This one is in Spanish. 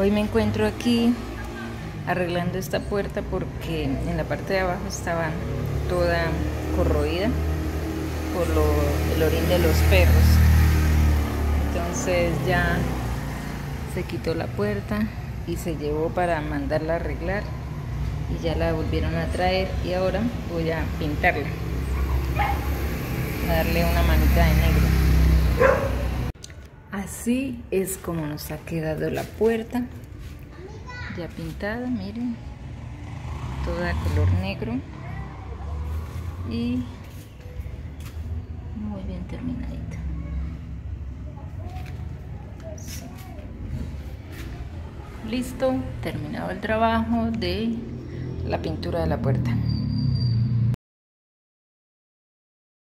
Hoy me encuentro aquí arreglando esta puerta porque en la parte de abajo estaba toda corroída por el orín de los perros. Entonces ya se quitó la puerta y se llevó para mandarla a arreglar y ya la volvieron a traer y ahora voy a pintarla darle una manita de negro Así es como nos ha quedado la puerta. Ya pintada, miren. Toda color negro. Y muy bien terminadita. Listo, terminado el trabajo de la pintura de la puerta.